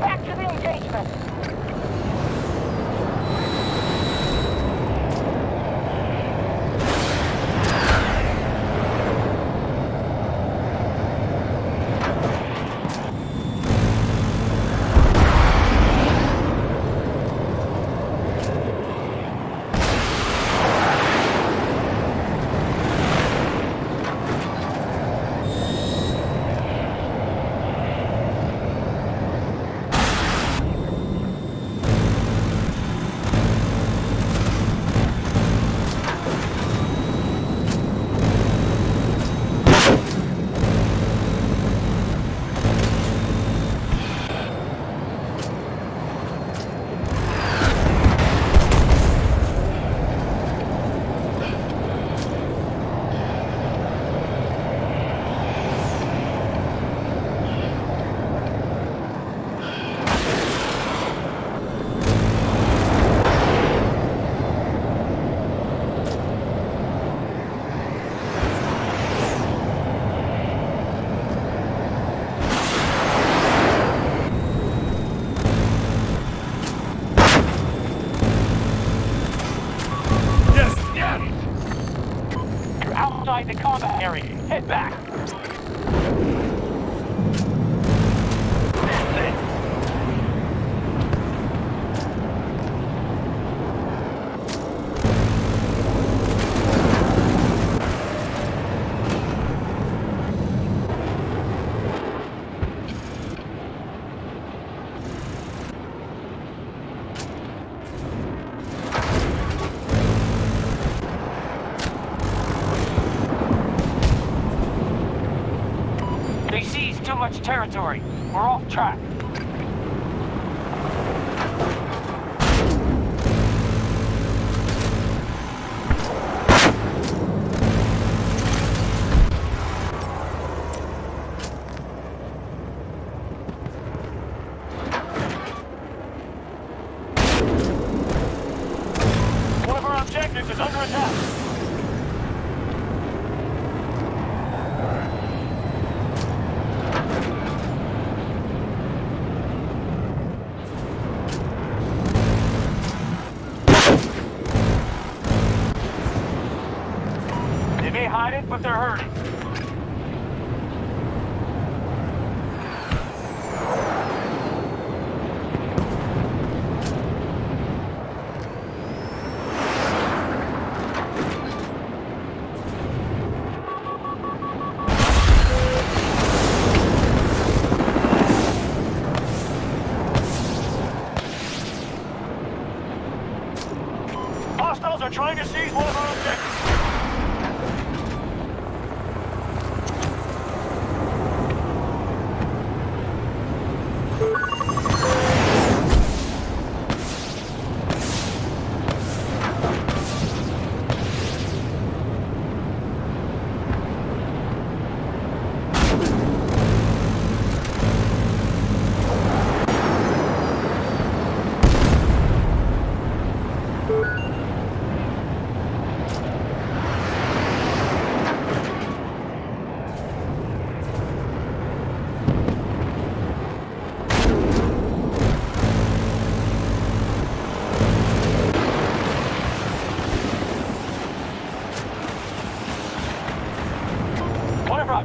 Back to the engagement. territory. We're off track. what they're hurting.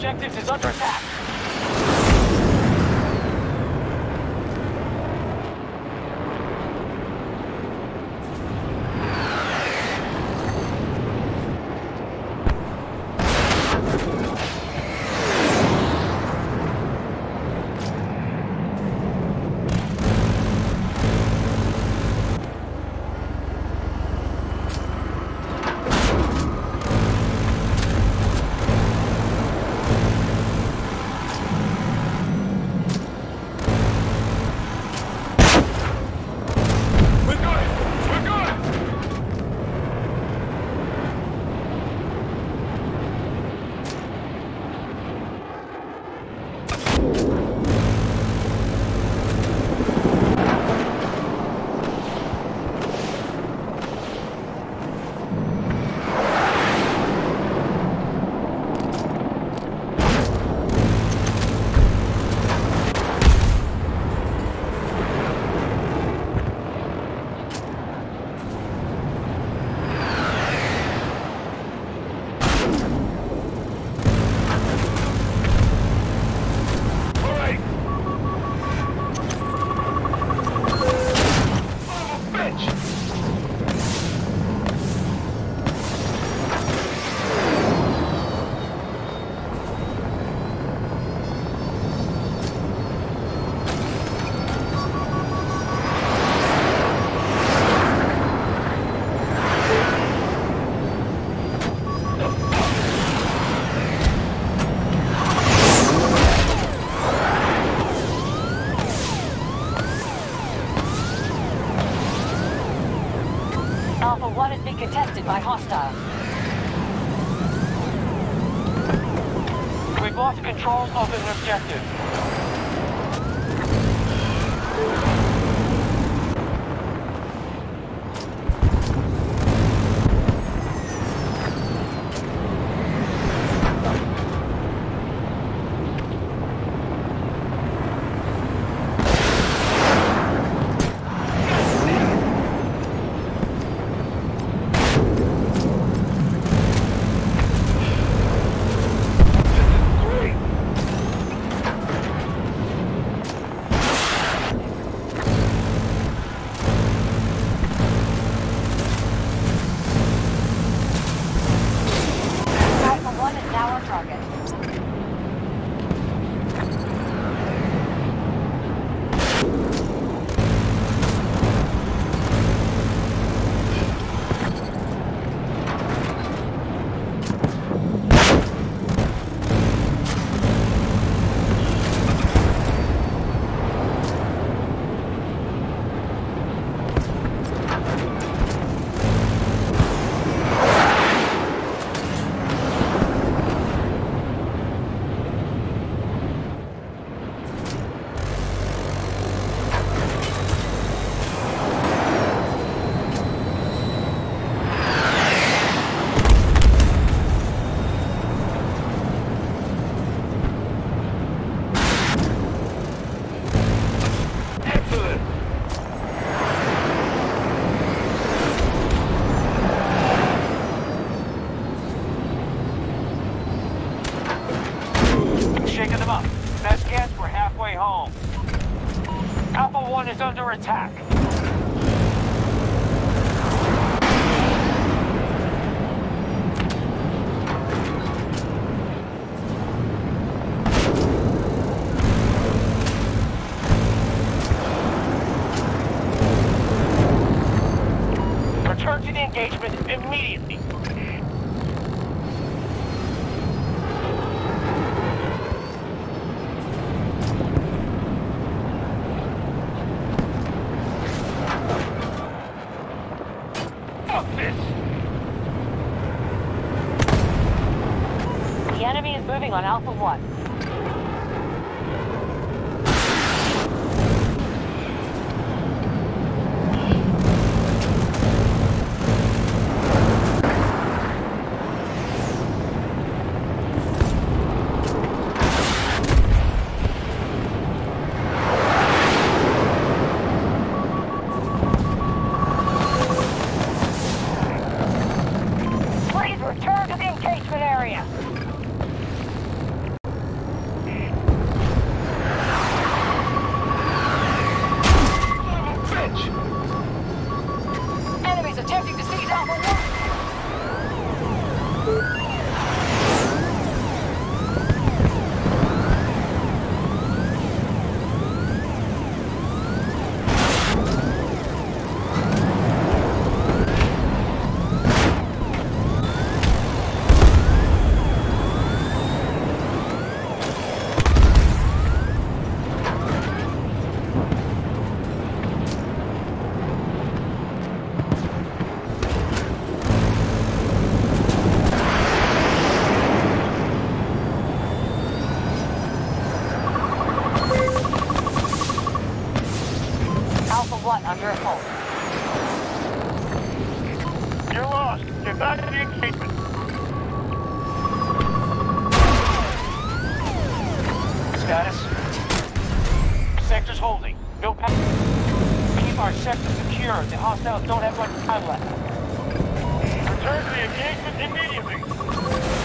objective is under attack. An objective. Alpha 1 is now our target. Excellent. Shaking them up. Best guess, we're halfway home. Alpha 1 is attack. Return to the engagement immediately. The enemy is moving on Alpha 1. Status? Sector's holding. No pa- Keep our sector secure. The hostiles don't have much time left. Return to the engagement immediately.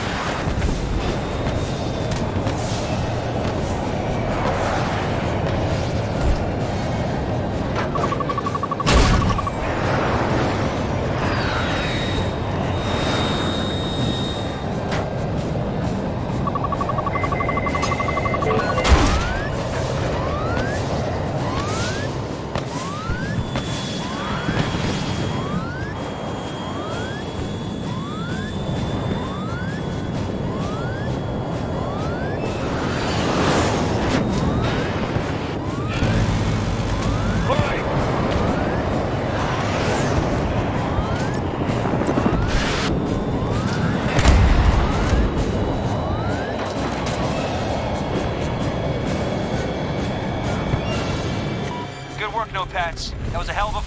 Was a hell of a.